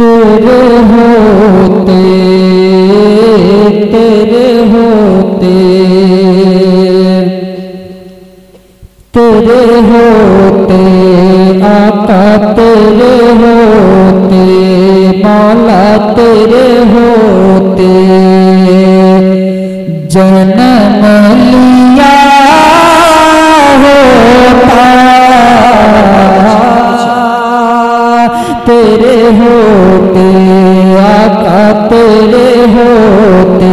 तेरे होते तेरे होते। तेरे होते आका तेरे होते मौला तेरे होते। जन्म तेरे होते आका तेरे होते।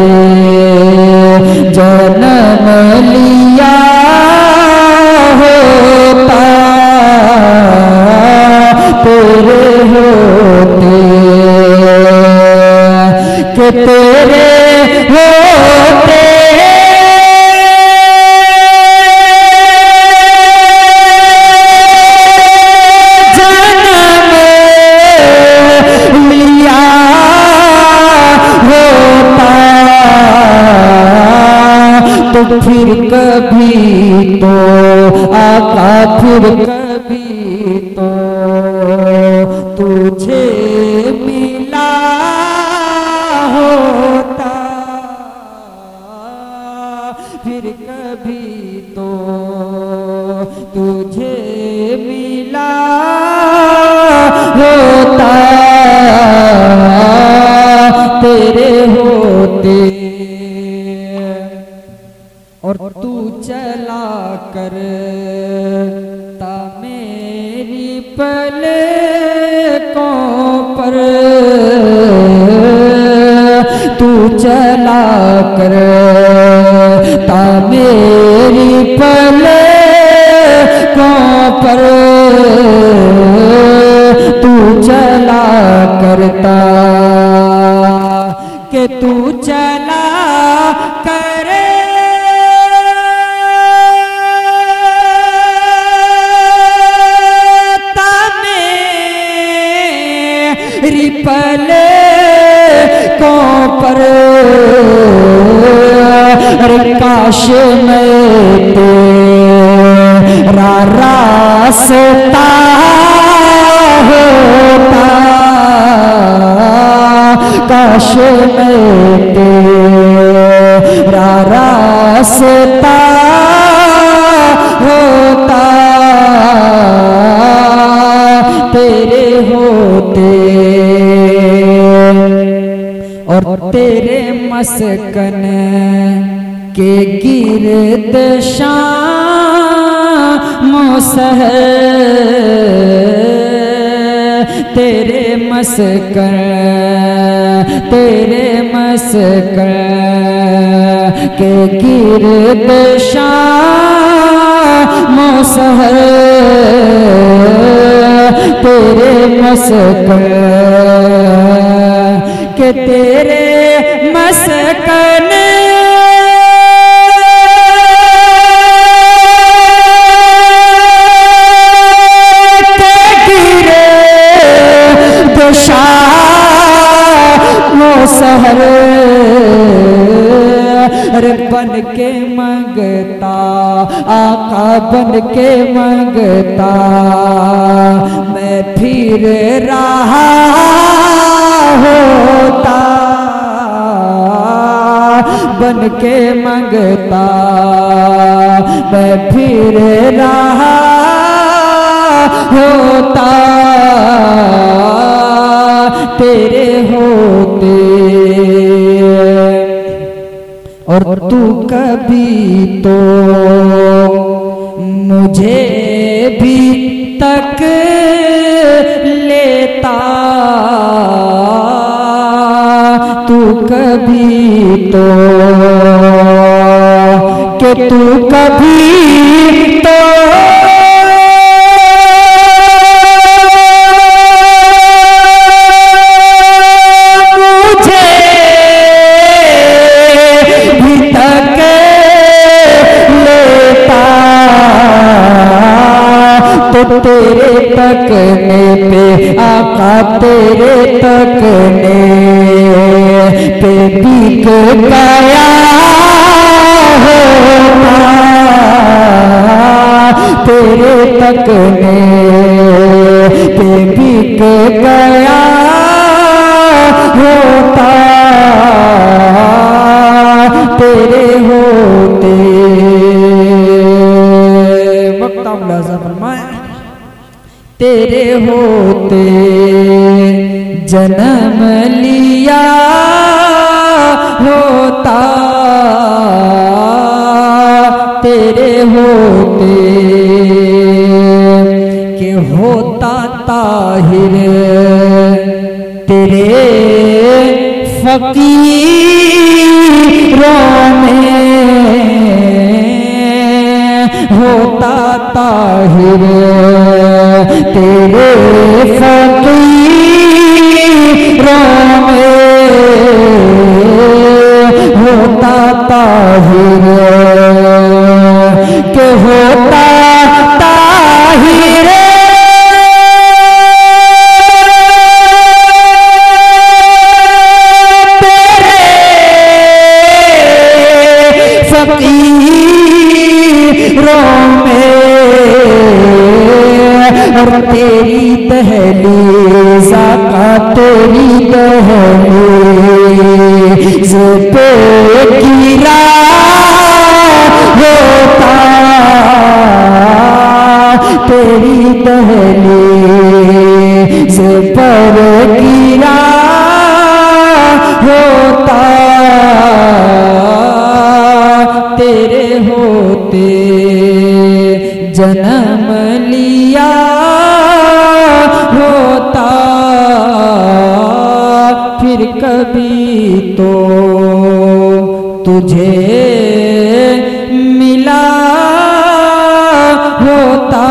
जन्म लिया तो फिर कभी तो आका फिर कभी तो तुझे मिला होता, फिर कभी तो तुझे मिला होता, तेरे होते कर, ता मेरी पलकों पर। तू चला कर, ता मेरी पलकों पर। तू चला करता के तू काश में तेरा रास्ता होता, काश में तेरा रास्ता होता, तेरे होते, और तेरे मस्कन। के गिरद मोसह। तेरे मस्कन तेरे मस्कन के गिरद मोसह। तेरे मस्कन के तेरे मस्कन अरे बन के मंगता, आका बन के मंगता। मैं फिर रहा होता, बन के मंगता। मैं फिर रहा होता। तेरे होते। और तू कभी तो मुझे भी तक लेता। तू कभी तो तेरे तक ने पे, आका तेरे तकने पे बिक गया तेरे तकने पे बिक गया होता। तेरे हो तेरे होते। जन्म लिया होता। तेरे होते। के होता ताहिर। तेरे फकीरों तेरी दहलीज पे गिरा होता तेरी दहलीज पर गिरा होता तेरे होते जन्म फिर कभी तो तुझे मिला होता